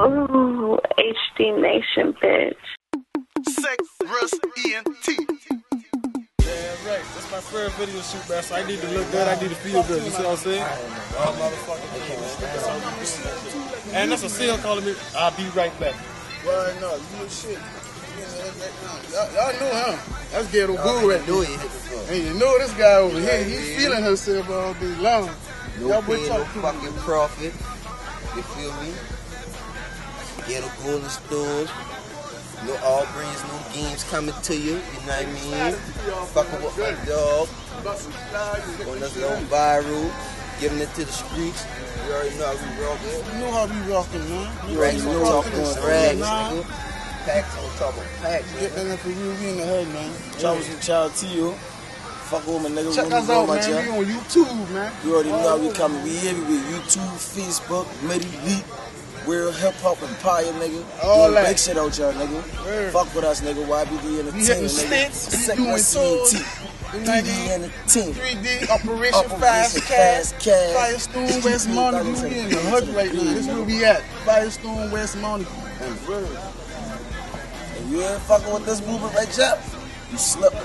Ooh, HD Nation, bitch. Sic, Wriss, ENT. Yeah, right. That's my first video shoot, man. So I need to look good. I need to feel good. You see what I'm saying? And that's a seal calling me. I'll be right back. Well, no, you know shit. Y'all, y'all know him. That's Ghetto Guru right Knew there. he hit the floor. And you know this guy over here, he's feeling himself all day long. No Y'all boy pain, no fucking profit. You feel me? Get a golden stores. No all brands, no games coming to you. You know what I mean? Fucking with my dog. Going us little viral. Giving it to the streets. You already know how we rockin'. You know how we rocking, man. You already know talking talking and rags, stuff, nigga. Packs on top of packs. Get that for you, we in the hood, man. Charles and Child to you. Fuck with my niggas. Check us out, man. chat. We on YouTube, man. You already know how we oh. coming. We everywhere. YouTube, Facebook, Midi Beat, Real Hip Hop Empire, nigga. All Doing that. big shit out y'all, nigga. Word. Fuck with us, nigga. YBD We hitting Entertainment, nigga. we Second doing CNT. tours. You know what I 3D mean? Entertainment. 3D Operation, Operation Fast Cash, Fast Cash. Firestone West Monica. We in the hood right now. This is where we at. Firestone West Monica. And you ain't fucking with this movement right now, you slipping.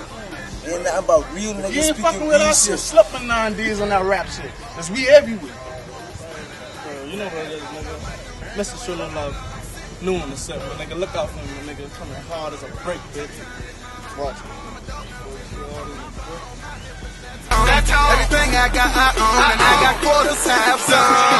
Ain't nothing about real niggas You ain't speaking fucking with us. You're shit. slipping nowadays on that rap shit. Cause we everywhere. You know what it is, nigga. Let's Love, new love. The set, but nigga, look out for me, nigga. Coming hard as a break, bitch. Watch. me. Everything I got, I own, and I got quarters done. On